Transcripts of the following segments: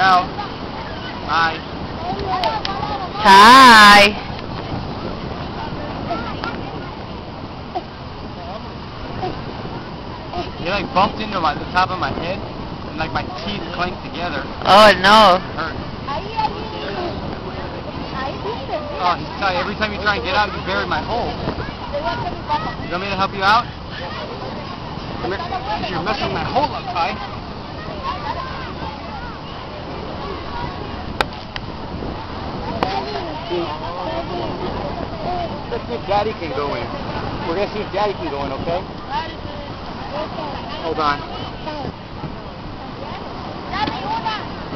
Ciao. Bye. Hi. You like bumped into my, the top of my head, and like my teeth clanked together. Oh no. Hurt. Oh, oh sorry, every time you try and get out, you bury my hole. You want me to help you out? Come. You're messing my hole up, Ty. Let's see if Daddy can go in. We're gonna see if Daddy can go in, okay? Hold on.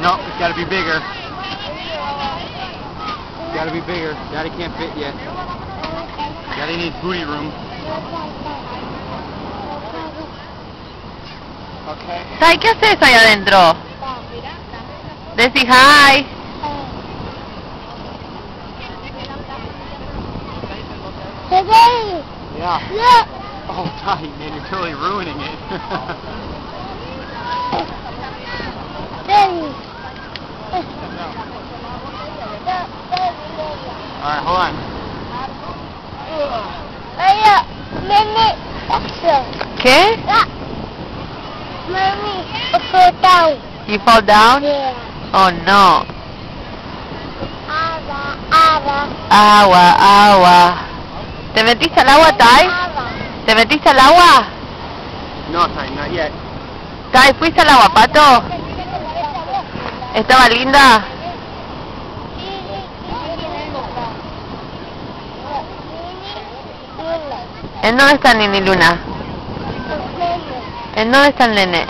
No, it's gotta be bigger. It's gotta be bigger. Daddy can't fit yet. Daddy needs booty room. Okay. Ay, ¿qué haces ahí adentro? Decí hi. Yeah. Yeah. Oh, Ty, man, you're totally ruining it. Alright, hold on. ¿Qué? Mommy, fall down. You fall down? Yeah. Oh no. Ava, Ava, Agua, agua. ¿Te metiste al agua, Tai? ¿Te metiste al agua? No, Ty, not yet. Tai, ¿fuiste al agua, pato? ¿Estaba linda? ¿En dónde está Nini Luna? ¿En dónde está el nene?